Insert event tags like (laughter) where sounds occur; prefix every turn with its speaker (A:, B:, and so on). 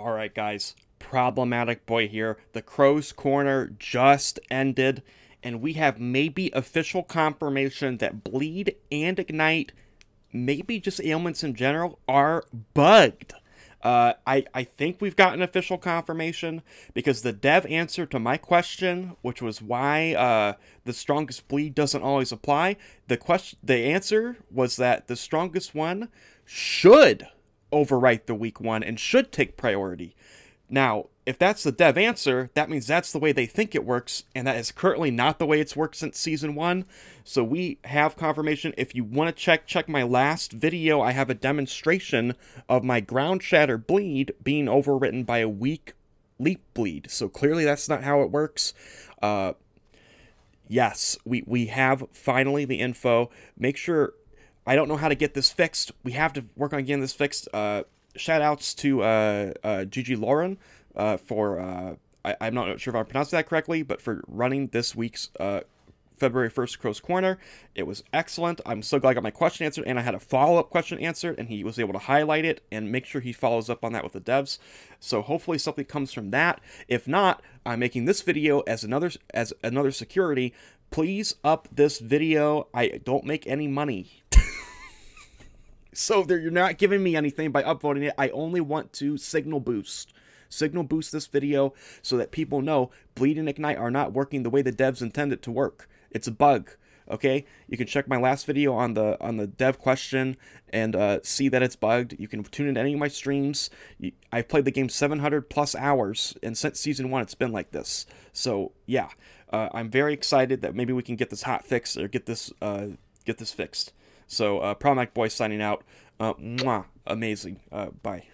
A: All right, guys. Problematicboi here. The Crow's Corner just ended, and we have maybe official confirmation that Bleed and Ignite, maybe just ailments in general, are bugged. Uh, I, I think we've gotten official confirmation because the dev answer to my question, which was why uh, the strongest bleed doesn't always apply, the question the answer was that the strongest one should overwrite the weak one and should take priority. Now, if that's the dev answer, that means that's the way they think it works, and that is currently not the way it's worked since season one. So we have confirmation. If you want to check, check my last video. I have a demonstration of my ground shatter bleed being overwritten by a weak leap bleed. So clearly that's not how it works. Uh, yes, we, we have finally the info. Make sure I don't know how to get this fixed. We have to work on getting this fixed. Uh, shout outs to uh, uh, Gigi Lauren uh, for, uh, I, am not sure if I pronounced that correctly, but for running this week's uh, February 1st Crow's Corner. It was excellent. I'm so glad I got my question answered, and I had a follow up question answered, and he was able to highlight it and make sure he follows up on that with the devs. So hopefully something comes from that. If not, I'm making this video as another as another security. Please up this video. I don't make any money. (laughs) so you're not giving me anything by upvoting it. I only want to signal boost signal boost this video so that people know Bleed and Ignite are not working the way the devs intend it to work. It's a bug. Okay, you can check my last video on the on the dev question and uh, see that it's bugged. You can tune into any of my streams. I've played the game 700 plus hours, and since season one, it's been like this. So yeah, uh, I'm very excited that maybe we can get this hot fix or get this uh, get this fixed. So uh, Boy signing out. Uh, mwah, amazing. Uh, bye.